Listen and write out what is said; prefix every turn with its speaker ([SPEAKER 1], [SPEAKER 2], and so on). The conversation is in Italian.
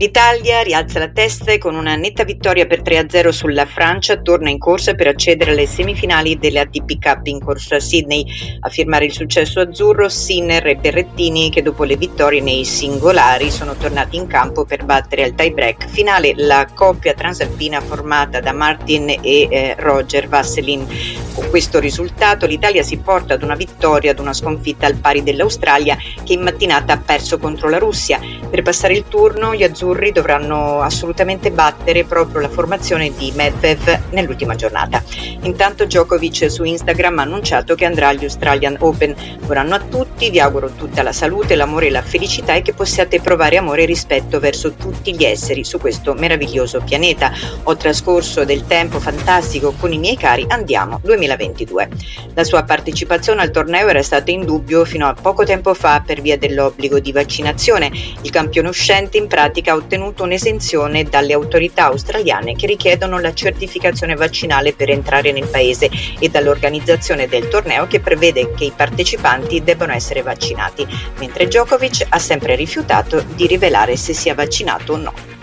[SPEAKER 1] L'Italia rialza la testa e con una netta vittoria per 3-0 sulla Francia torna in corsa per accedere alle semifinali delle ATP Cup in corsa a Sydney. A firmare il successo azzurro Sinner e Berrettini che dopo le vittorie nei singolari sono tornati in campo per battere al tie break finale la coppia transalpina formata da Martin e eh, Roger Vasselin. Con questo risultato l'Italia si porta ad una vittoria, ad una sconfitta al pari dell'Australia che in mattinata ha perso contro la Russia. Per passare il turno gli azzurri azzurri dovranno assolutamente battere proprio la formazione di Medvedev nell'ultima giornata. Intanto Djokovic su Instagram ha annunciato che andrà agli Australian Open. Buon a tutti, vi auguro tutta la salute, l'amore e la felicità e che possiate provare amore e rispetto verso tutti gli esseri su questo meraviglioso pianeta. Ho trascorso del tempo fantastico con i miei cari, andiamo 2022. La sua partecipazione al torneo era stata in dubbio fino a poco tempo fa per via dell'obbligo di vaccinazione. Il campione uscente in pratica ottenuto un'esenzione dalle autorità australiane che richiedono la certificazione vaccinale per entrare nel paese e dall'organizzazione del torneo che prevede che i partecipanti debbano essere vaccinati, mentre Djokovic ha sempre rifiutato di rivelare se sia vaccinato o no.